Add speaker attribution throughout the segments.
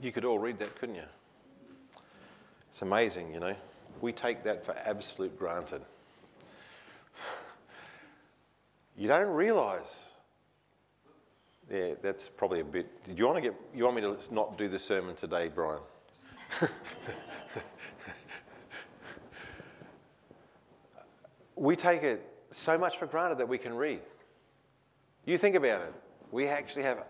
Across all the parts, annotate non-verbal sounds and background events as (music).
Speaker 1: You could all read that, couldn't you? It's amazing, you know. We take that for absolute granted. You don't realize. Yeah, that's probably a bit. Did you want to get? You want me to not do the sermon today, Brian? (laughs) we take it so much for granted that we can read. You think about it. We actually have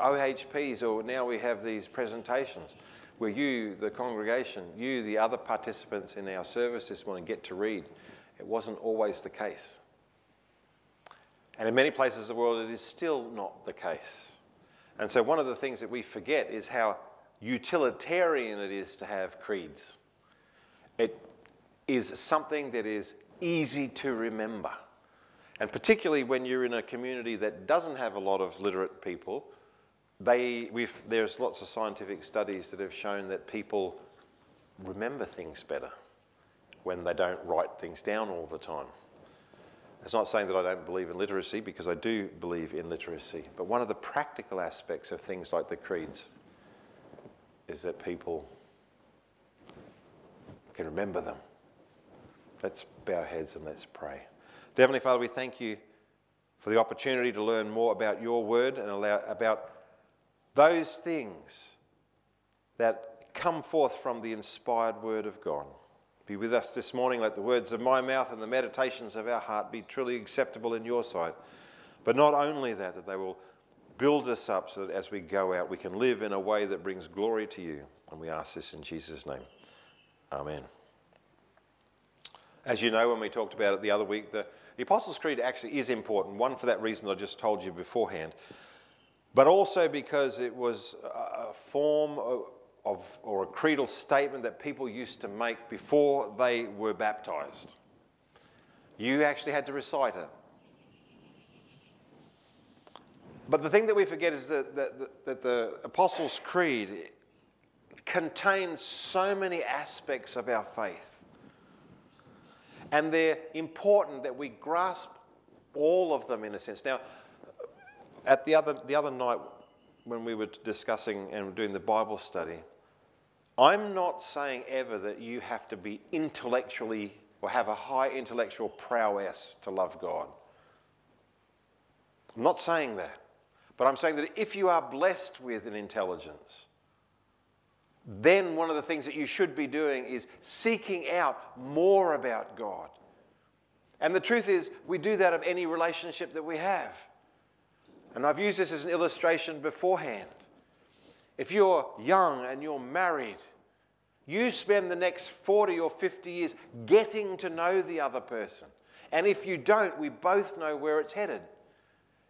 Speaker 1: OHPs, or now we have these presentations where you, the congregation, you, the other participants in our service this morning, get to read. It wasn't always the case. And in many places of the world, it is still not the case. And so, one of the things that we forget is how utilitarian it is to have creeds. It is something that is easy to remember. And particularly when you're in a community that doesn't have a lot of literate people, they, there's lots of scientific studies that have shown that people remember things better when they don't write things down all the time. It's not saying that I don't believe in literacy, because I do believe in literacy. But one of the practical aspects of things like the creeds is that people can remember them. Let's bow our heads and let's pray. Heavenly Father, we thank you for the opportunity to learn more about your word and allow, about those things that come forth from the inspired word of God. Be with us this morning. Let the words of my mouth and the meditations of our heart be truly acceptable in your sight. But not only that, that they will build us up so that as we go out, we can live in a way that brings glory to you. And we ask this in Jesus' name. Amen. As you know, when we talked about it the other week, the, Apostles' Creed actually is important. One, for that reason I just told you beforehand but also because it was a form of, or a creedal statement that people used to make before they were baptized. You actually had to recite it. But the thing that we forget is that, that, that the Apostles' Creed contains so many aspects of our faith. And they're important that we grasp all of them in a sense. Now, at the other, the other night when we were discussing and doing the Bible study, I'm not saying ever that you have to be intellectually or have a high intellectual prowess to love God. I'm not saying that. But I'm saying that if you are blessed with an intelligence, then one of the things that you should be doing is seeking out more about God. And the truth is, we do that of any relationship that we have. And I've used this as an illustration beforehand. If you're young and you're married, you spend the next 40 or 50 years getting to know the other person. And if you don't, we both know where it's headed.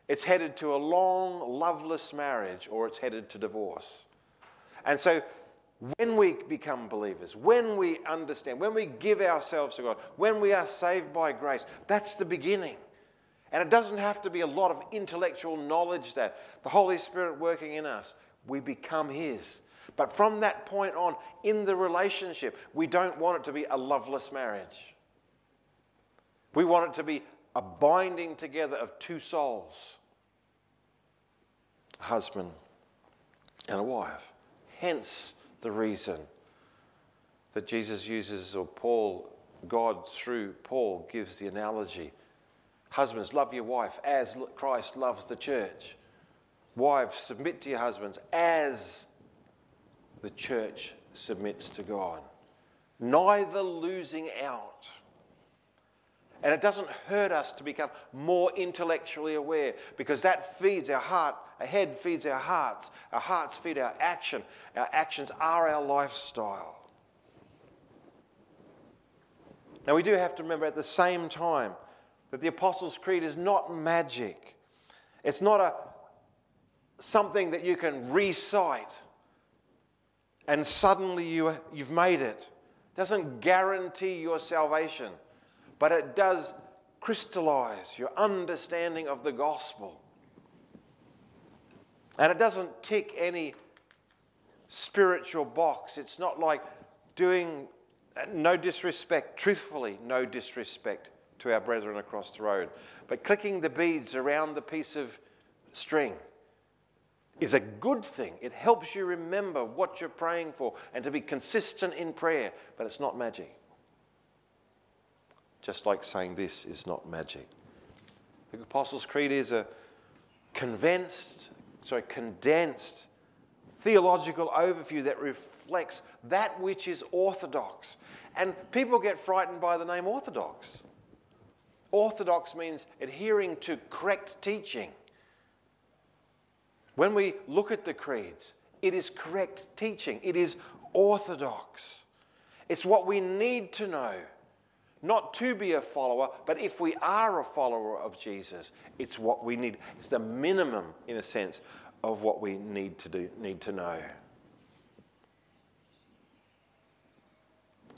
Speaker 1: It's headed to a long, loveless marriage or it's headed to divorce. And so, when we become believers, when we understand, when we give ourselves to God, when we are saved by grace, that's the beginning. And it doesn't have to be a lot of intellectual knowledge that the Holy Spirit working in us, we become His. But from that point on, in the relationship, we don't want it to be a loveless marriage. We want it to be a binding together of two souls a husband and a wife. Hence the reason that Jesus uses, or Paul, God through Paul gives the analogy Husbands, love your wife as Christ loves the church. Wives, submit to your husbands as the church submits to God. Neither losing out. And it doesn't hurt us to become more intellectually aware because that feeds our heart. Our head feeds our hearts. Our hearts feed our action. Our actions are our lifestyle. Now, we do have to remember at the same time that the Apostles' Creed is not magic. It's not a, something that you can recite and suddenly you, you've made it. It doesn't guarantee your salvation, but it does crystallize your understanding of the gospel. And it doesn't tick any spiritual box. It's not like doing, no disrespect, truthfully, no disrespect to our brethren across the road. But clicking the beads around the piece of string is a good thing. It helps you remember what you're praying for and to be consistent in prayer, but it's not magic. Just like saying this is not magic. The Apostles' Creed is a convinced, sorry, condensed theological overview that reflects that which is orthodox. And people get frightened by the name orthodox. Orthodox means adhering to correct teaching. When we look at the creeds, it is correct teaching, it is orthodox. It's what we need to know, not to be a follower, but if we are a follower of Jesus, it's what we need. It's the minimum, in a sense, of what we need to do, need to know.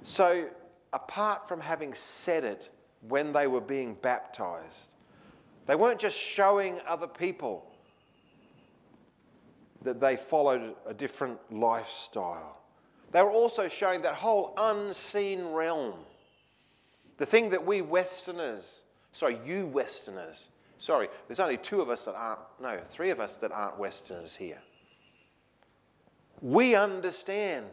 Speaker 1: So, apart from having said it when they were being baptized, they weren't just showing other people that they followed a different lifestyle. They were also showing that whole unseen realm. The thing that we Westerners, sorry, you Westerners, sorry, there's only two of us that aren't, no, three of us that aren't Westerners here. We understand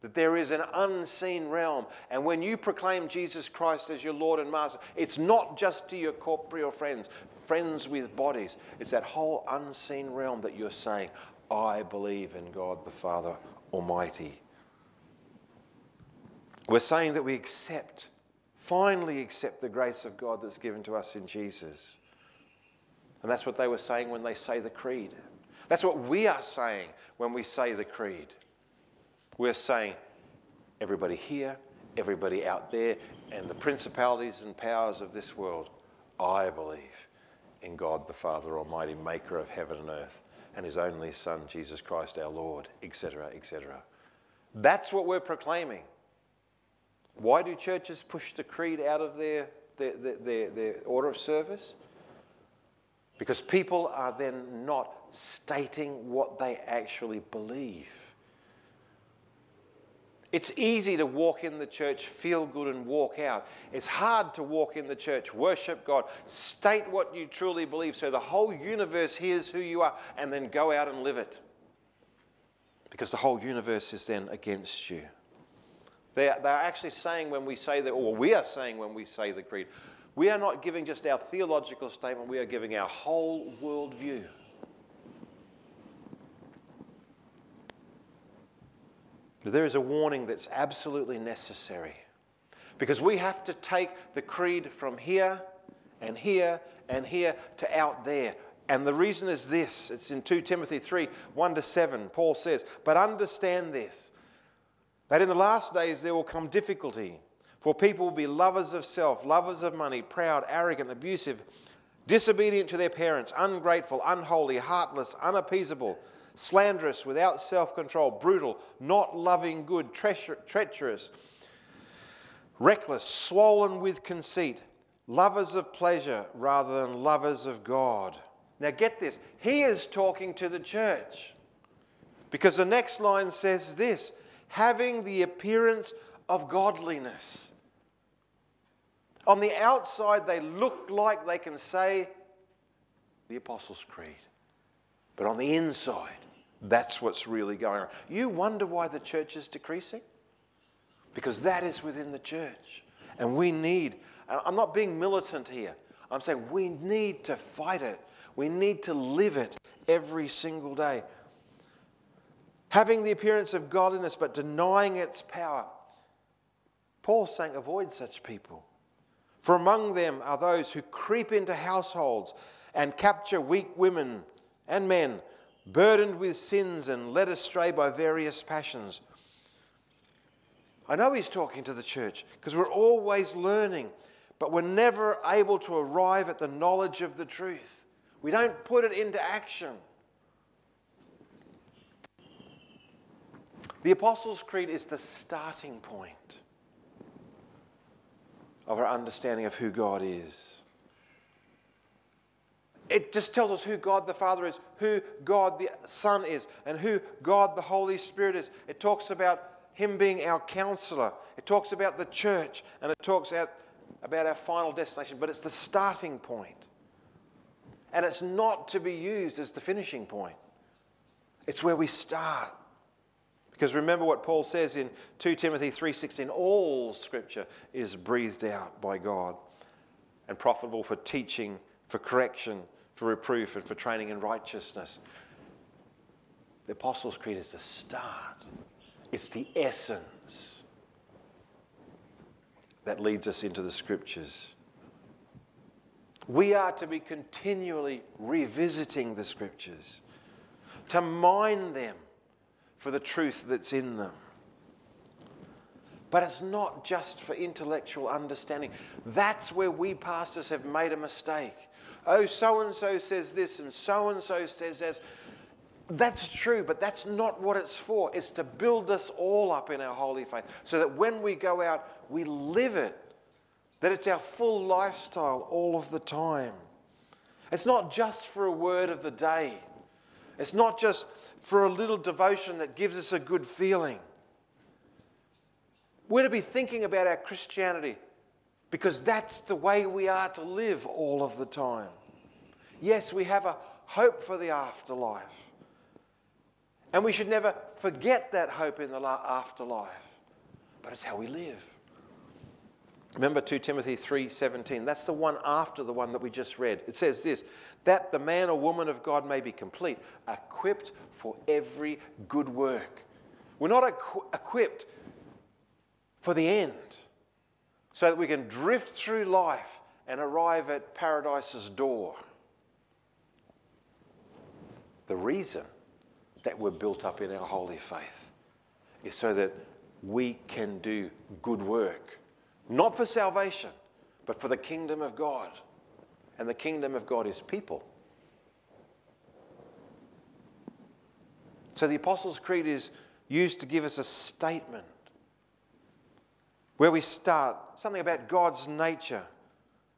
Speaker 1: that there is an unseen realm. And when you proclaim Jesus Christ as your Lord and Master, it's not just to your corporeal friends, friends with bodies. It's that whole unseen realm that you're saying, I believe in God the Father Almighty. We're saying that we accept, finally accept the grace of God that's given to us in Jesus. And that's what they were saying when they say the creed. That's what we are saying when we say the creed. We're saying, everybody here, everybody out there, and the principalities and powers of this world, I believe in God the Father Almighty, maker of heaven and earth and his only Son, Jesus Christ our Lord, etc., etc. That's what we're proclaiming. Why do churches push the creed out of their, their, their, their, order of service? Because people are then not stating what they actually believe. It's easy to walk in the church, feel good, and walk out. It's hard to walk in the church, worship God, state what you truly believe so the whole universe hears who you are, and then go out and live it. Because the whole universe is then against you. They're, they're actually saying when we say that, or we are saying when we say the creed, we are not giving just our theological statement, we are giving our whole worldview. But there is a warning that's absolutely necessary because we have to take the creed from here and here and here to out there. And the reason is this it's in 2 Timothy 3 1 to 7. Paul says, But understand this, that in the last days there will come difficulty, for people will be lovers of self, lovers of money, proud, arrogant, abusive, disobedient to their parents, ungrateful, unholy, heartless, unappeasable slanderous, without self control, brutal, not loving good, treacherous, reckless, swollen with conceit, lovers of pleasure rather than lovers of God. Now get this, he is talking to the church. Because the next line says this having the appearance of godliness. On the outside, they look like they can say the Apostles' Creed. But on the inside, that's what's really going on. You wonder why the church is decreasing? Because that is within the church. And we need, and I'm not being militant here, I'm saying we need to fight it. We need to live it every single day. Having the appearance of godliness but denying its power. Paul's saying, avoid such people. For among them are those who creep into households and capture weak women and men burdened with sins and led astray by various passions. I know he's talking to the church because we're always learning, but we're never able to arrive at the knowledge of the truth. We don't put it into action. The Apostles' Creed is the starting point of our understanding of who God is. It just tells us who God the Father is, who God the Son is, and who God the Holy Spirit is. It talks about Him being our counselor. It talks about the church, and it talks about our final destination, but it's the starting point. And it's not to be used as the finishing point. It's where we start. Because remember what Paul says in 2 Timothy 3:16, all scripture is breathed out by God and profitable for teaching, for correction, for reproof and for training in righteousness. The Apostles' Creed is the start. It's the essence that leads us into the scriptures. We are to be continually revisiting the scriptures, to mine them for the truth that's in them. But it's not just for intellectual understanding. That's where we pastors have made a mistake. Oh, so and so says this, and so and so says that. That's true, but that's not what it's for. It's to build us all up in our holy faith so that when we go out, we live it. That it's our full lifestyle all of the time. It's not just for a word of the day, it's not just for a little devotion that gives us a good feeling. We're to be thinking about our Christianity because that's the way we are to live all of the time. Yes, we have a hope for the afterlife. And we should never forget that hope in the afterlife. But it's how we live. Remember 2 Timothy 3:17. That's the one after the one that we just read. It says this, that the man or woman of God may be complete, equipped for every good work. We're not equ- equipped for the end so that we can drift through life and arrive at paradise's door. The reason that we're built up in our holy faith is so that we can do good work, not for salvation, but for the kingdom of God. And the kingdom of God is people. So the Apostles' Creed is used to give us a statement where we start something about God's nature,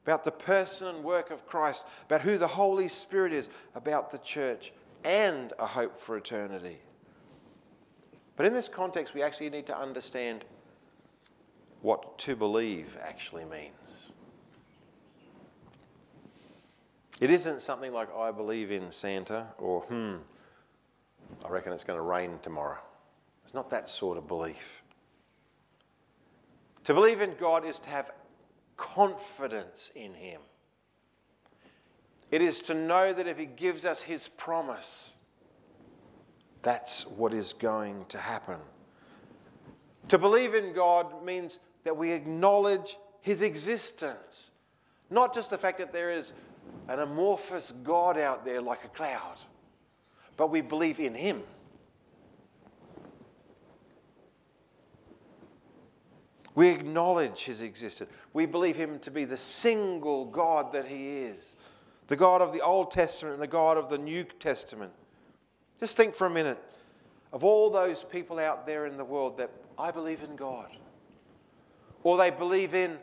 Speaker 1: about the person and work of Christ, about who the Holy Spirit is, about the church, and a hope for eternity. But in this context, we actually need to understand what to believe actually means. It isn't something like, I believe in Santa, or, hmm, I reckon it's going to rain tomorrow. It's not that sort of belief. To believe in God is to have confidence in Him. It is to know that if He gives us His promise, that's what is going to happen. To believe in God means that we acknowledge His existence, not just the fact that there is an amorphous God out there like a cloud, but we believe in Him. We acknowledge His existence. We believe Him to be the single God that He is the God of the Old Testament and the God of the New Testament. Just think for a minute of all those people out there in the world that I believe in God, or they believe in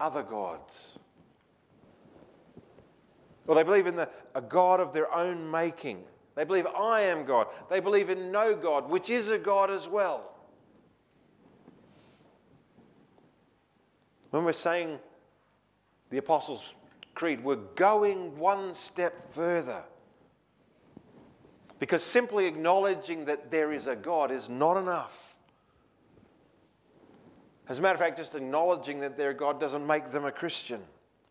Speaker 1: other gods, or they believe in the, a God of their own making. They believe I am God. They believe in no God, which is a God as well. When we're saying the Apostles' Creed, we're going one step further. Because simply acknowledging that there is a God is not enough. As a matter of fact, just acknowledging that their God doesn't make them a Christian,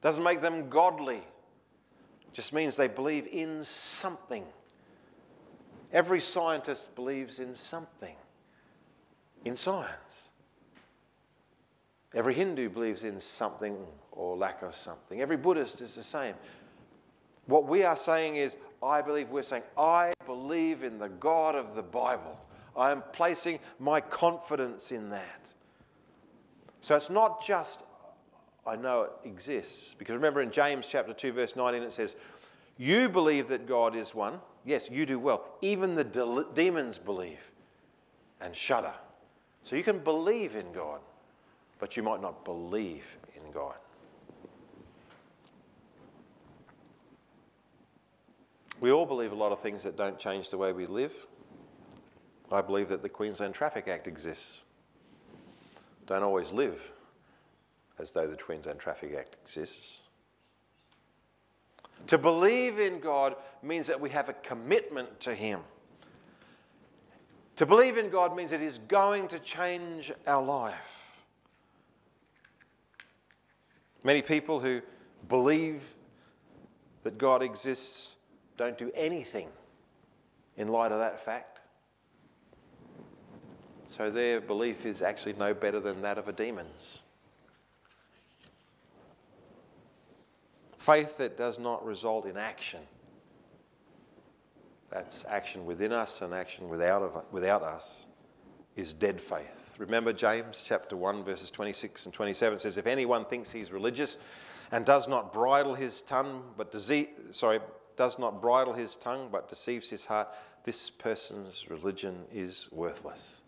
Speaker 1: doesn't make them godly. Just means they believe in something. Every scientist believes in something, in science. Every Hindu believes in something or lack of something. Every Buddhist is the same. What we are saying is, I believe, we're saying, I believe in the God of the Bible. I am placing my confidence in that. So it's not just, I know it exists. Because remember in James chapter 2, verse 19, it says, You believe that God is one. Yes, you do well. Even the de- demons believe and shudder. So you can believe in God, but you might not believe in God. We all believe a lot of things that don't change the way we live. I believe that the Queensland Traffic Act exists. Don't always live as though the Queensland Traffic Act exists. To believe in God means that we have a commitment to Him. To believe in God means it is going to change our life. Many people who believe that God exists don't do anything in light of that fact. So their belief is actually no better than that of a demon's. Faith that does not result in action. That's action within us and action without, of, without us is dead faith. Remember James chapter 1 verses 26 and 27 says if anyone thinks he's religious and does not bridle his tongue but deceive, sorry does not bridle his tongue but deceives his heart this person's religion is worthless.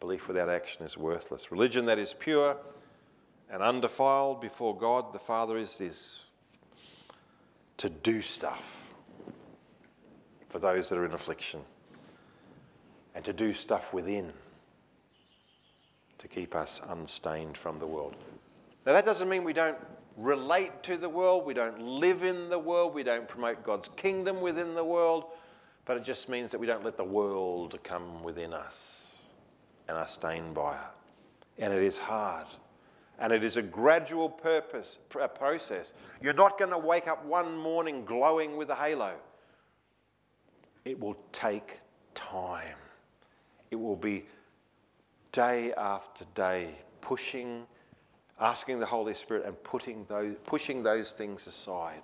Speaker 1: Belief without action is worthless. Religion that is pure and undefiled before God the Father is this to do stuff for those that are in affliction and to do stuff within to keep us unstained from the world. Now, that doesn't mean we don't relate to the world, we don't live in the world, we don't promote God's kingdom within the world, but it just means that we don't let the world come within us and are stained by it. And it is hard. And it is a gradual purpose, a process. You're not going to wake up one morning glowing with a halo. It will take time. It will be day after day pushing, asking the Holy Spirit and putting those, pushing those things aside.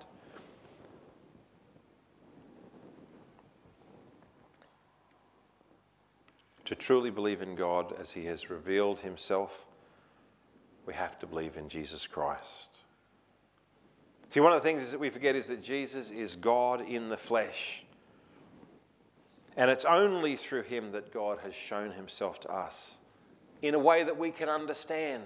Speaker 1: To truly believe in God as He has revealed Himself we have to believe in Jesus Christ. See, one of the things that we forget is that Jesus is God in the flesh. And it's only through him that God has shown himself to us in a way that we can understand.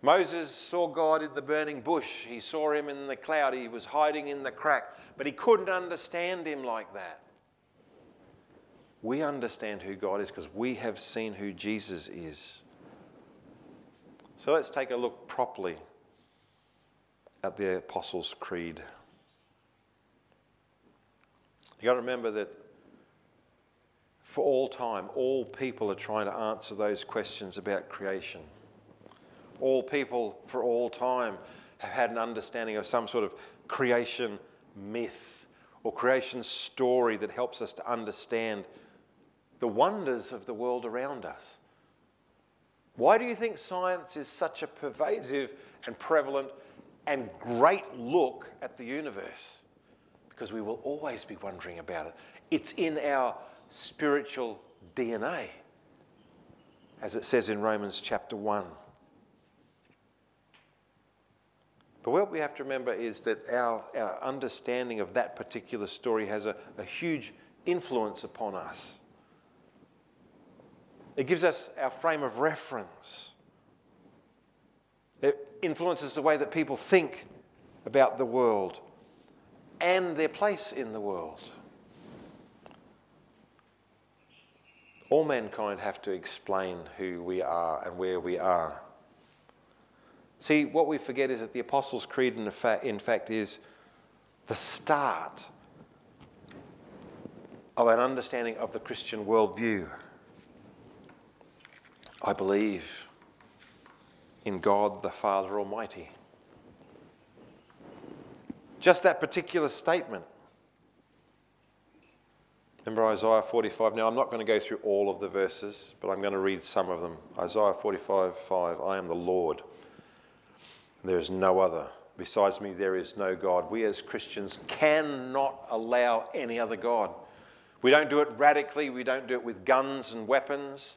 Speaker 1: Moses saw God in the burning bush. He saw him in the cloud. He was hiding in the crack, but he couldn't understand him like that. We understand who God is because we have seen who Jesus is. So let's take a look properly at the Apostles' Creed. You've got to remember that for all time, all people are trying to answer those questions about creation. All people for all time have had an understanding of some sort of creation myth or creation story that helps us to understand the wonders of the world around us. Why do you think science is such a pervasive and prevalent and great look at the universe? Because we will always be wondering about it. It's in our spiritual DNA, as it says in Romans chapter 1. But what we have to remember is that our, our understanding of that particular story has a, a huge influence upon us. It gives us our frame of reference. It influences the way that people think about the world and their place in the world. All mankind have to explain who we are and where we are. See, what we forget is that the Apostles' Creed, in fact, in fact is the start of an understanding of the Christian worldview. I believe in God the Father Almighty. Just that particular statement. Remember Isaiah 45? Now, I'm not going to go through all of the verses, but I'm going to read some of them. Isaiah 45 5 I am the Lord. There is no other. Besides me, there is no God. We as Christians cannot allow any other God. We don't do it radically, we don't do it with guns and weapons.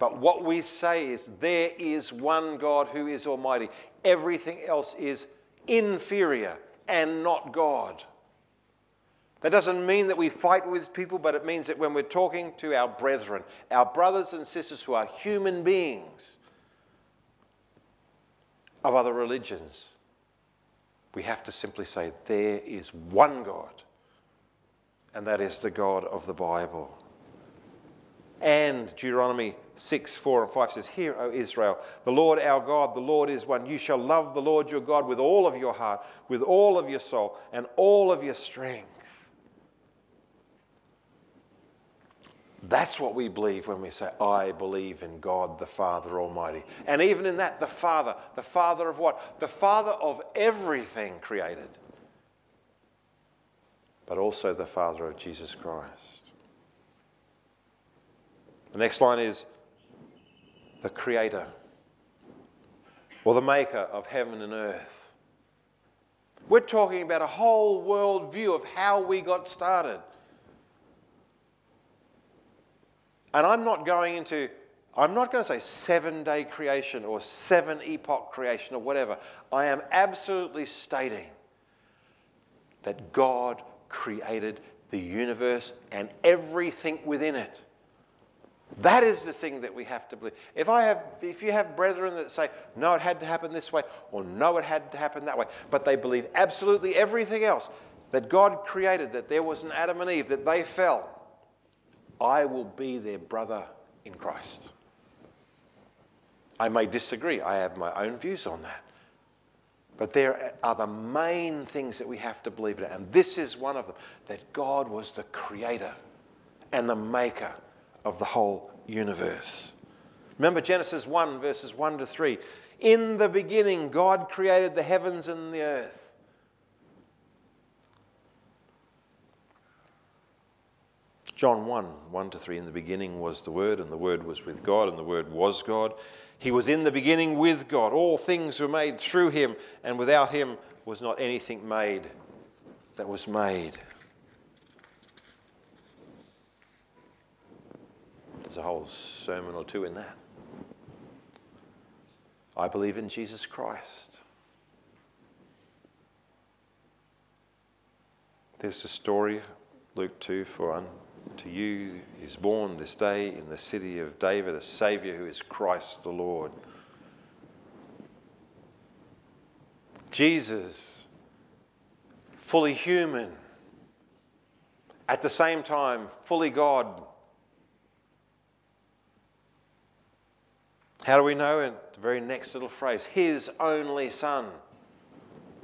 Speaker 1: But what we say is there is one God who is Almighty. Everything else is inferior and not God. That doesn't mean that we fight with people, but it means that when we're talking to our brethren, our brothers and sisters who are human beings of other religions, we have to simply say, There is one God, and that is the God of the Bible. And Deuteronomy 6, 4 and 5 says, Hear, O Israel, the Lord our God, the Lord is one. You shall love the Lord your God with all of your heart, with all of your soul, and all of your strength. That's what we believe when we say, I believe in God the Father Almighty. And even in that, the Father. The Father of what? The Father of everything created, but also the Father of Jesus Christ. The next line is the Creator or the Maker of heaven and earth. We're talking about a whole world view of how we got started. And I'm not going into, I'm not going to say seven day creation or seven epoch creation or whatever. I am absolutely stating that God created the universe and everything within it. That is the thing that we have to believe. If I have, if you have brethren that say, no, it had to happen this way, or no, it had to happen that way, but they believe absolutely everything else, that God created, that there was an Adam and Eve, that they fell, I will be their brother in Christ. I may disagree, I have my own views on that. But there are the main things that we have to believe in, and this is one of them that God was the creator and the maker of the whole universe. Remember Genesis 1, verses 1 to 3. In the beginning, God created the heavens and the earth. John 1 1 to 3 In the beginning was the Word, and the Word was with God, and the Word was God. He was in the beginning with God. All things were made through him, and without him was not anything made that was made. There's a whole sermon or two in that. I believe in Jesus Christ. There's a story, Luke 2, for to you is born this day in the city of David a Saviour who is Christ the Lord. Jesus, fully human, at the same time, fully God. How do we know? In the very next little phrase, His only Son.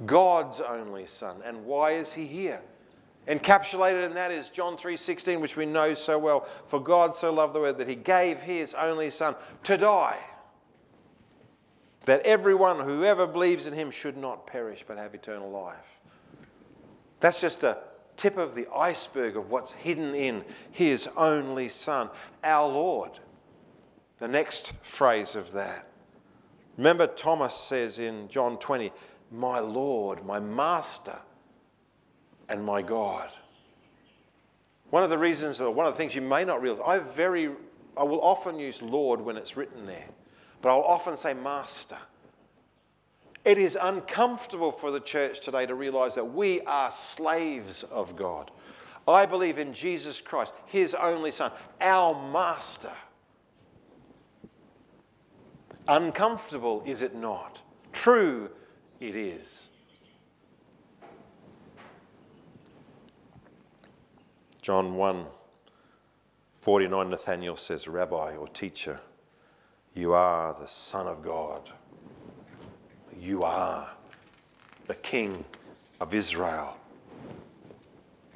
Speaker 1: God's only Son. And why is He here? Encapsulated in that is John 3:16 which we know so well for God so loved the world that he gave his only son to die that everyone who ever believes in him should not perish but have eternal life. That's just a tip of the iceberg of what's hidden in his only son, our Lord. The next phrase of that. Remember Thomas says in John 20, "My Lord, my master." And my God. One of the reasons, or one of the things you may not realize, I very, I will often use Lord when it's written there, but I'll often say Master. It is uncomfortable for the church today to realize that we are slaves of God. I believe in Jesus Christ, His only Son, our Master. Uncomfortable, is it not? True, it is. John 1 49, Nathanael says, Rabbi or teacher, you are the Son of God. You are the King of Israel.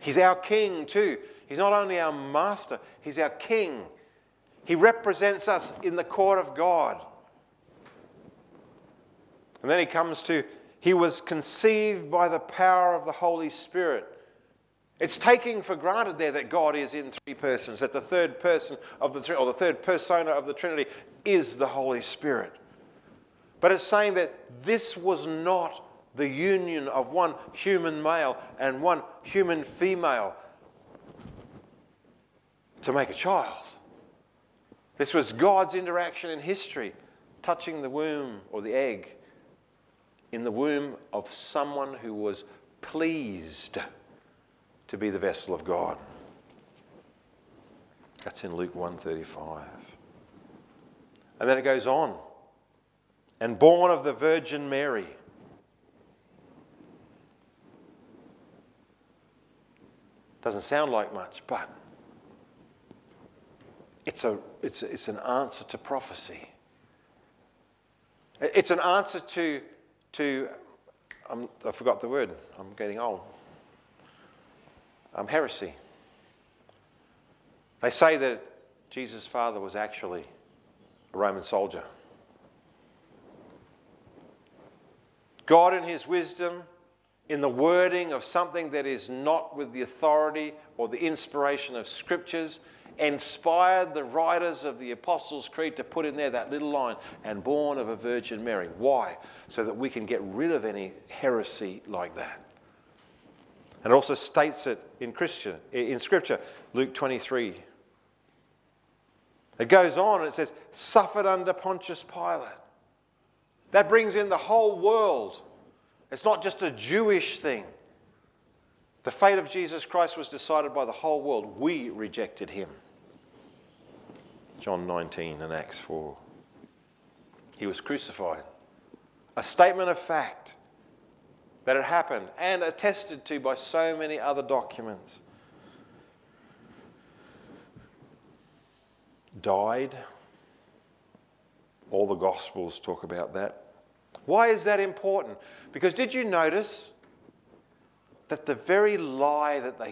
Speaker 1: He's our King too. He's not only our Master, He's our King. He represents us in the court of God. And then he comes to, He was conceived by the power of the Holy Spirit. It's taking for granted there that God is in three persons, that the third person of the or the third persona of the Trinity is the Holy Spirit. But it's saying that this was not the union of one human male and one human female to make a child. This was God's interaction in history, touching the womb or the egg in the womb of someone who was pleased to be the vessel of God. That's in Luke 135. And then it goes on. And born of the Virgin Mary. Doesn't sound like much, but it's, a, it's, a, it's an answer to prophecy. It's an answer to, to um, I forgot the word, I'm getting old um, heresy. They say that Jesus' father was actually a Roman soldier. God, in His wisdom, in the wording of something that is not with the authority or the inspiration of scriptures, inspired the writers of the Apostles' Creed to put in there that little line, and born of a Virgin Mary. Why? So that we can get rid of any heresy like that. And it also states it in, Christian, in Scripture, Luke 23. It goes on and it says, suffered under Pontius Pilate. That brings in the whole world. It's not just a Jewish thing. The fate of Jesus Christ was decided by the whole world. We rejected him. John 19 and Acts 4. He was crucified. A statement of fact that had happened and attested to by so many other documents. Died. All the Gospels talk about that. Why is that important? Because did you notice that the very lie that, they,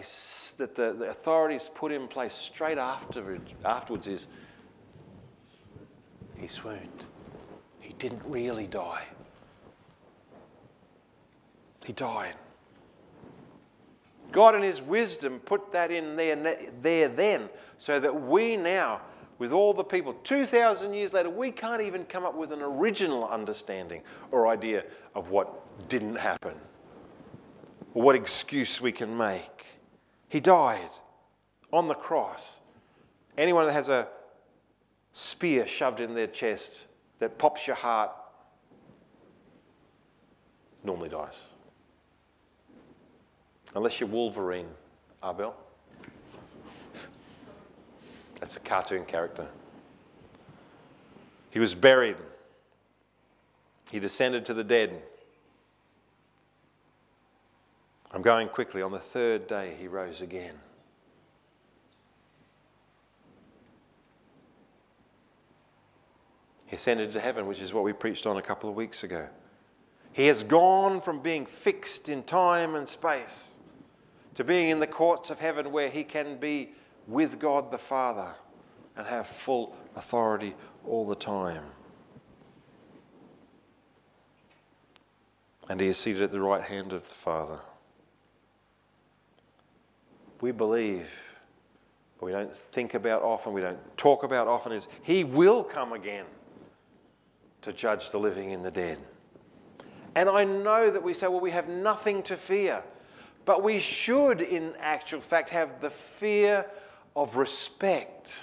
Speaker 1: that the, the authorities put in place straight afterwards, afterwards is he swooned. He didn't really die. He died. God, in His wisdom, put that in there, there then, so that we now, with all the people, 2,000 years later, we can't even come up with an original understanding or idea of what didn't happen or what excuse we can make. He died on the cross. Anyone that has a spear shoved in their chest that pops your heart normally dies. Unless you're Wolverine, Abel. That's a cartoon character. He was buried. He descended to the dead. I'm going quickly. On the third day, he rose again. He ascended to heaven, which is what we preached on a couple of weeks ago. He has gone from being fixed in time and space to being in the courts of heaven where he can be with God the Father and have full authority all the time. And he is seated at the right hand of the Father. We believe, but we don't think about often, we don't talk about often, is he will come again to judge the living and the dead. And I know that we say, well, we have nothing to fear. But we should, in actual fact, have the fear of respect,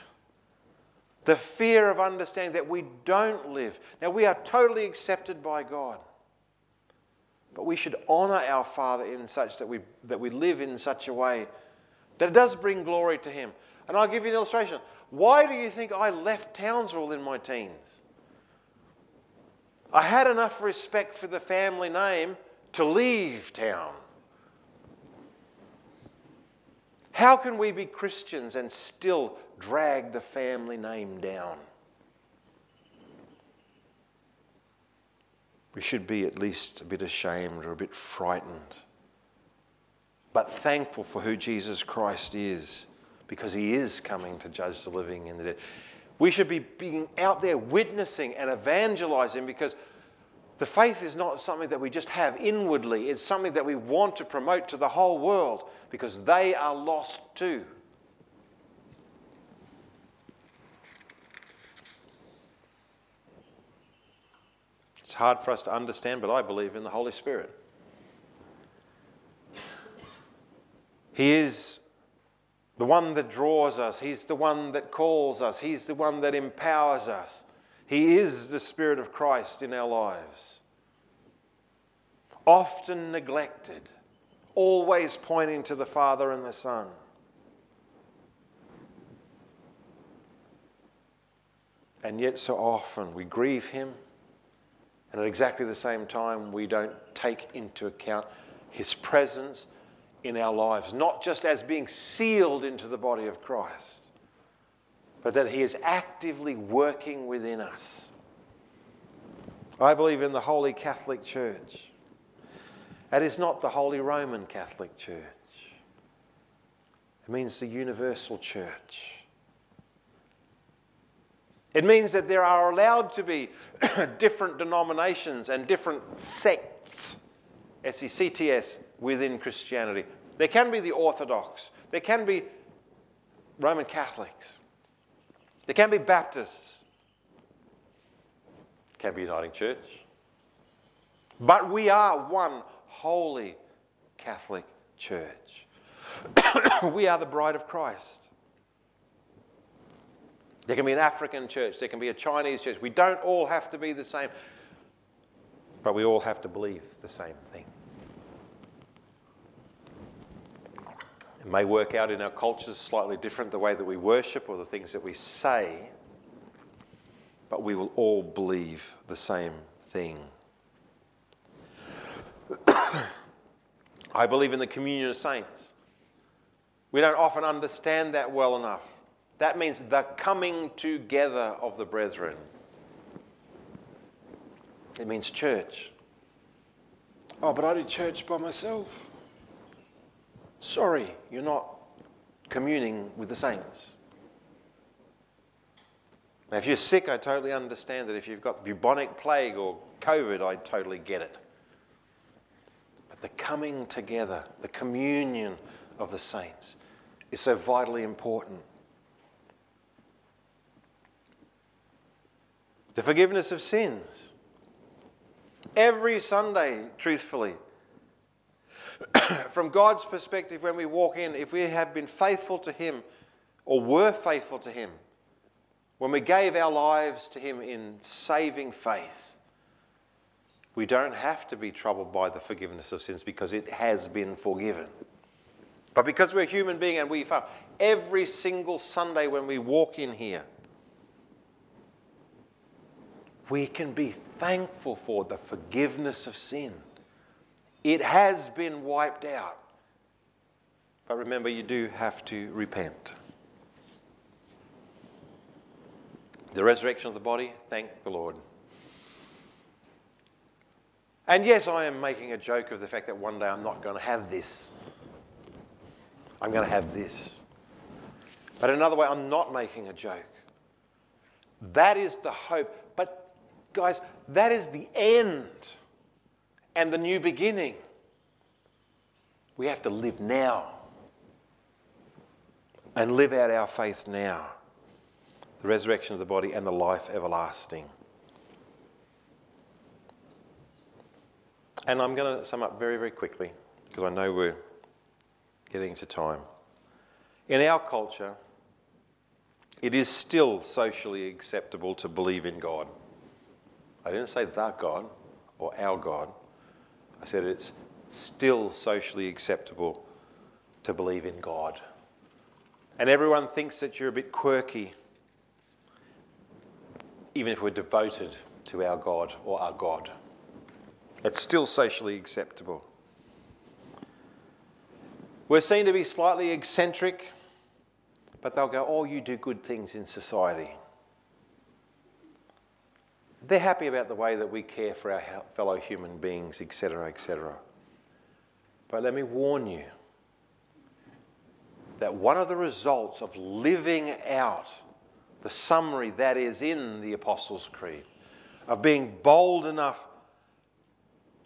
Speaker 1: the fear of understanding that we don't live. Now, we are totally accepted by God. But we should honor our Father in such that we, that we live in such a way that it does bring glory to Him. And I'll give you an illustration. Why do you think I left Townsville in my teens? I had enough respect for the family name to leave town. How can we be Christians and still drag the family name down? We should be at least a bit ashamed or a bit frightened, but thankful for who Jesus Christ is because he is coming to judge the living and the dead. We should be being out there witnessing and evangelizing because the faith is not something that we just have inwardly, it's something that we want to promote to the whole world because they are lost too. It's hard for us to understand, but I believe in the Holy Spirit. He is the one that draws us, He's the one that calls us, He's the one that empowers us. He is the Spirit of Christ in our lives. Often neglected, always pointing to the Father and the Son. And yet, so often we grieve Him, and at exactly the same time, we don't take into account His presence in our lives, not just as being sealed into the body of Christ, but that He is actively working within us. I believe in the Holy Catholic Church. That is not the Holy Roman Catholic Church, it means the universal church. It means that there are allowed to be (coughs) different denominations and different sects, S E C T S, within Christianity. There can be the Orthodox, there can be Roman Catholics, there can be Baptists, can be Uniting Church. But we are one holy Catholic Church. (coughs) we are the bride of Christ. There can be an African church, there can be a Chinese church. We don't all have to be the same, but we all have to believe the same thing. It may work out in our cultures slightly different, the way that we worship or the things that we say, but we will all believe the same thing. (clears throat) I believe in the communion of saints. We don't often understand that well enough. That means the coming together of the brethren. It means church. Oh, but I do church by myself. Sorry, you're not communing with the saints. Now, if you're sick, I totally understand that. If you've got the bubonic plague or COVID, I totally get it. The coming together, the communion of the saints, is so vitally important. The forgiveness of sins. Every Sunday, truthfully, (coughs) from God's perspective, when we walk in, if we have been faithful to Him or were faithful to Him, when we gave our lives to Him in saving faith, we don't have to be troubled by the forgiveness of sins because it has been forgiven. But because we're human beings and we fail, every single Sunday when we walk in here, we can be thankful for the forgiveness of sin. It has been wiped out. But remember, you do have to repent. The resurrection of the body, thank the Lord. And yes, I am making a joke of the fact that one day I'm not going to have this. I'm going to have this. But another way, I'm not making a joke. That is the hope. But, guys, that is the end and the new beginning. We have to live now and live out our faith now the resurrection of the body and the life everlasting. And I'm going to sum up very, very quickly because I know we're getting to time. In our culture, it is still socially acceptable to believe in God. I didn't say the God or our God. I said it's still socially acceptable to believe in God. And everyone thinks that you're a bit quirky, even if we're devoted to our God or our God. It's still socially acceptable. We're seen to be slightly eccentric, but they'll go, Oh, you do good things in society. They're happy about the way that we care for our fellow human beings, etc., etc. But let me warn you that one of the results of living out the summary that is in the Apostles' Creed, of being bold enough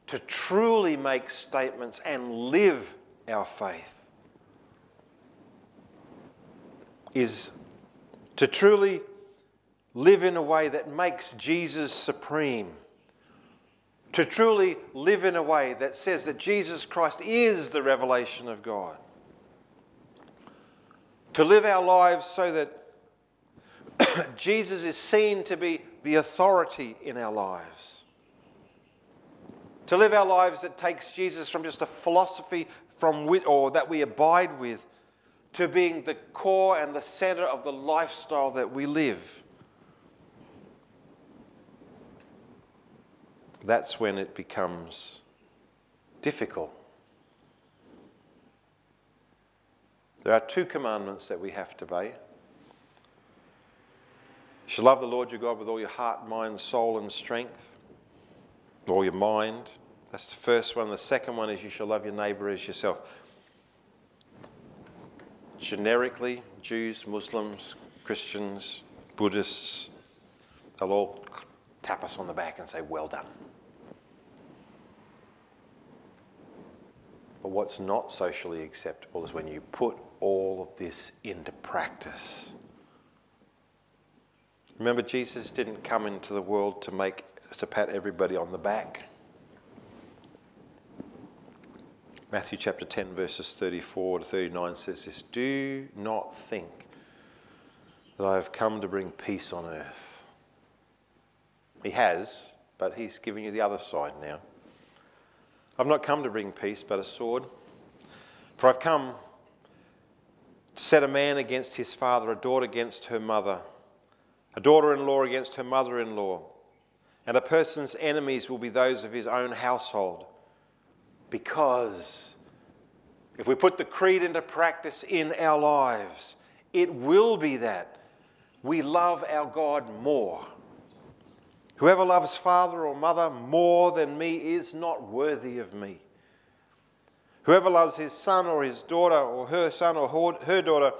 Speaker 1: to truly make statements and live our faith, is to truly live in a way that makes Jesus supreme. To truly live in a way that says that Jesus Christ is the revelation of God. To live our lives so that (coughs) Jesus is seen to be the authority in our lives. To live our lives that takes Jesus from just a philosophy from wit or that we abide with to being the core and the center of the lifestyle that we live. that's when it becomes difficult. There are two commandments that we have to obey. You should love the Lord your God with all your heart, mind, soul, and strength, all your mind. That's the first one. The second one is you shall love your neighbor as yourself. Generically, Jews, Muslims, Christians, Buddhists, They'll all tap us on the back and say, Well done. But what's not socially acceptable is when you put all of this into practice. Remember, Jesus didn't come into the world to make to pat everybody on the back. Matthew chapter 10, verses 34 to 39 says this Do not think that I have come to bring peace on earth. He has, but he's giving you the other side now. I've not come to bring peace, but a sword. For I've come to set a man against his father, a daughter against her mother, a daughter in law against her mother in law. And a person's enemies will be those of his own household. Because if we put the creed into practice in our lives, it will be that we love our God more. Whoever loves father or mother more than me is not worthy of me. Whoever loves his son or his daughter or her son or her daughter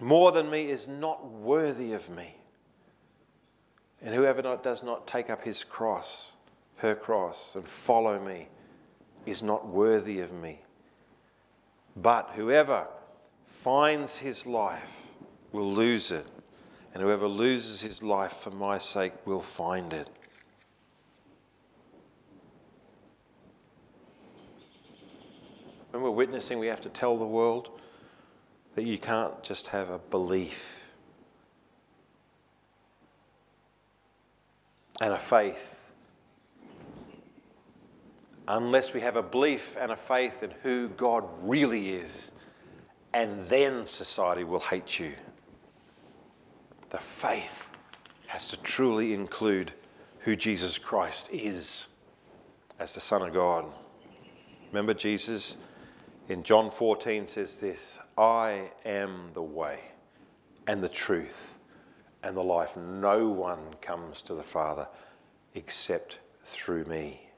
Speaker 1: more than me is not worthy of me. And whoever not, does not take up his cross, her cross, and follow me is not worthy of me. But whoever finds his life will lose it, and whoever loses his life for my sake will find it. When we're witnessing, we have to tell the world that you can't just have a belief and a faith unless we have a belief and a faith in who God really is, and then society will hate you. The faith has to truly include who Jesus Christ is as the Son of God. Remember, Jesus in John 14 says this I am the way and the truth and the life. No one comes to the Father except through me.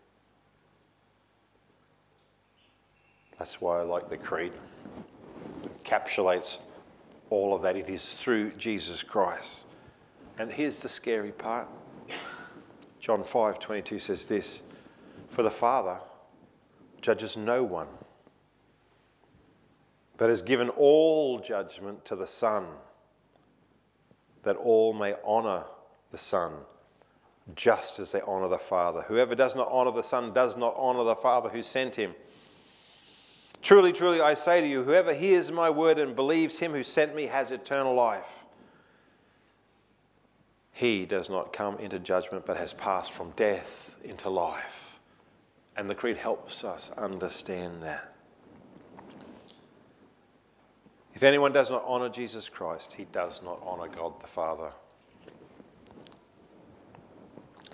Speaker 1: That's why I like the creed. It encapsulates all of that. It is through Jesus Christ. And here's the scary part. John 5:22 says this, "For the Father judges no one, but has given all judgment to the Son, that all may honour the Son, just as they honour the Father. Whoever does not honour the Son does not honour the Father who sent him. Truly, truly, I say to you, whoever hears my word and believes him who sent me has eternal life. He does not come into judgment, but has passed from death into life. And the Creed helps us understand that. If anyone does not honour Jesus Christ, he does not honour God the Father.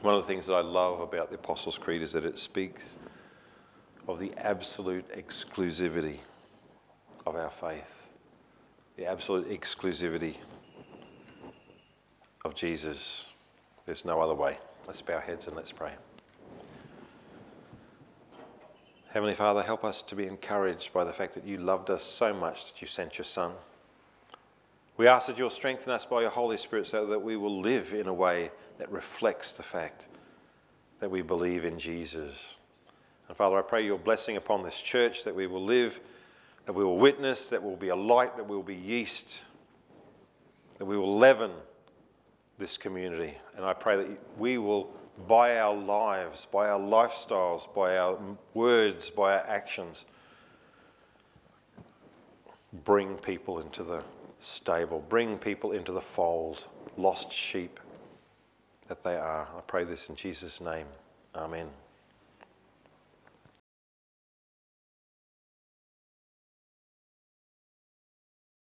Speaker 1: One of the things that I love about the Apostles' Creed is that it speaks of the absolute exclusivity of our faith, the absolute exclusivity of Jesus. There's no other way. Let's bow our heads and let's pray. Heavenly Father, help us to be encouraged by the fact that you loved us so much that you sent your Son. We ask that you'll strengthen us by your Holy Spirit so that we will live in a way that reflects the fact that we believe in Jesus. And Father, I pray your blessing upon this church that we will live, that we will witness, that we will be a light, that we will be yeast, that we will leaven this community. And I pray that we will by our lives, by our lifestyles, by our words, by our actions, bring people into the stable, bring people into the fold, lost sheep that they are. I pray this in Jesus' name. Amen.